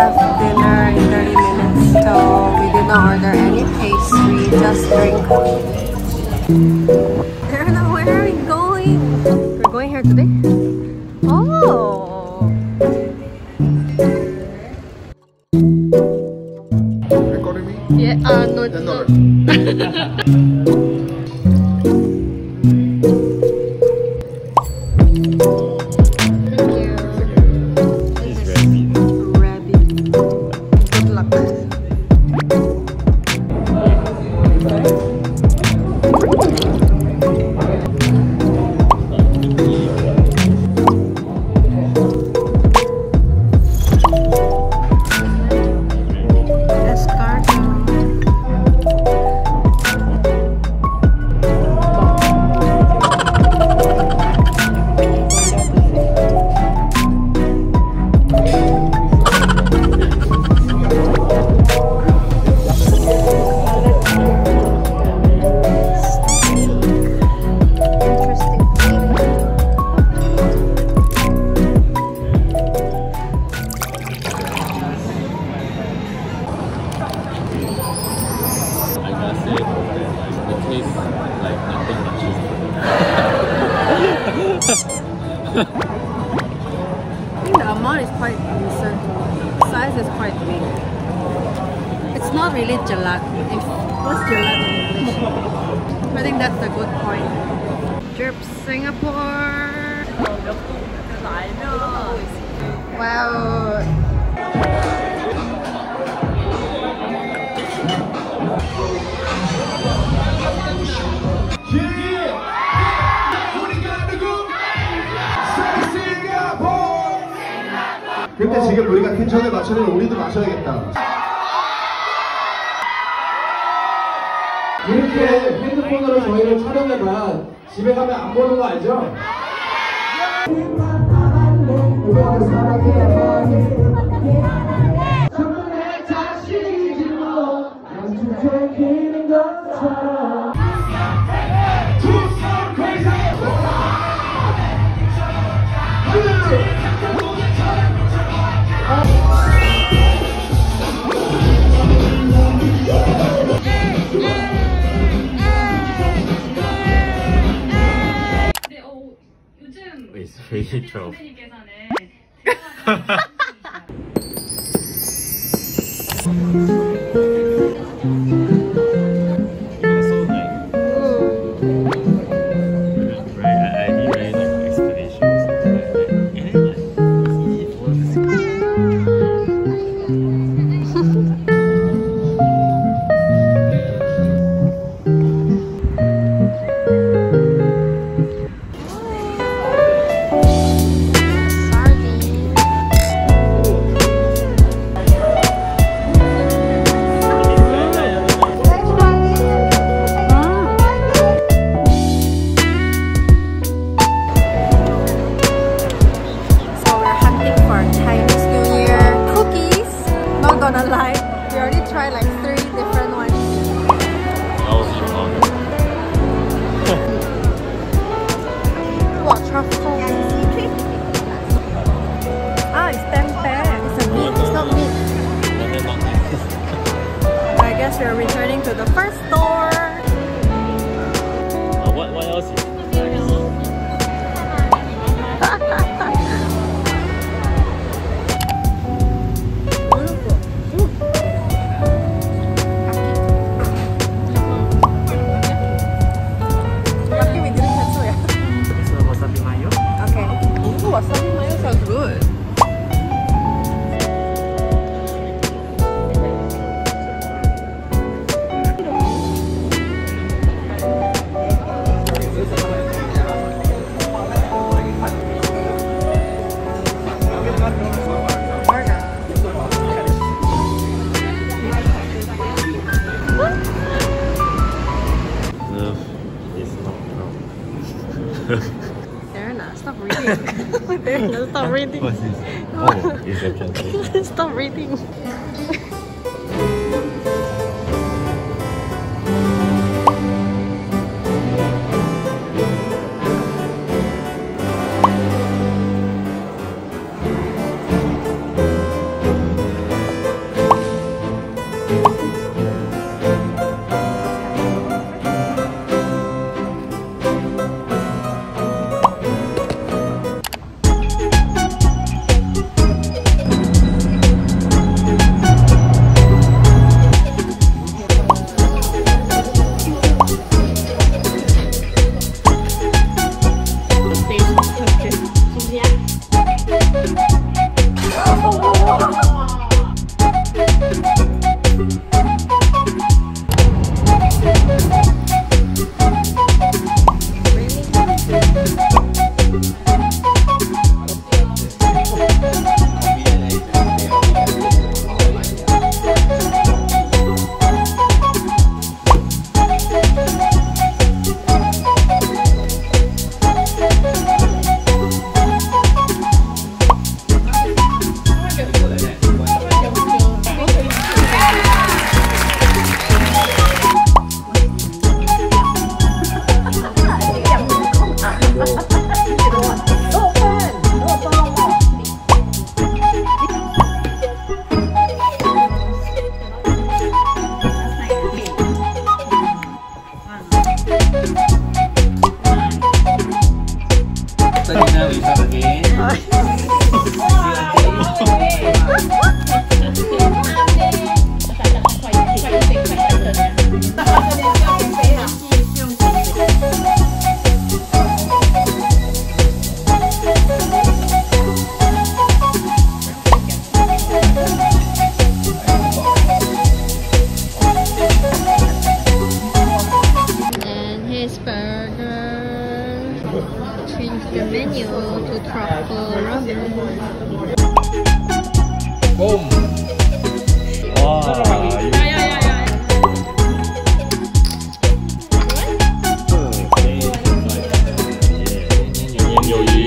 have dinner in 30 minutes, so we did not order any pastry, just drink. Erna, where are we going? We're going here today? Oh! Recording me? Yeah, uh, no. no. I think the amount is quite decent. Size is quite big. It's not really gelatin. If what's gelatin in English? I think that's the good point. Jerp Singapore. Wow. 근데 지금 우리가 텐션을 맞추려면 우리도 마셔야겠다. 이렇게 핸드폰으로 저희를 촬영해봐야 집에 가면 안 보는 거 알죠? It's really true. We're returning to the first store. Uh, what, what else is Lucky we didn't cancel yet. wasabi mayo? Okay. Ooh, wasabi mayo Stop reading. Stop reading. What's this? Oh, it's a Sabrina, we start again. change the menu to truffle ramen. Boom! Wow. Yeah, yeah, yeah. Yo, yo。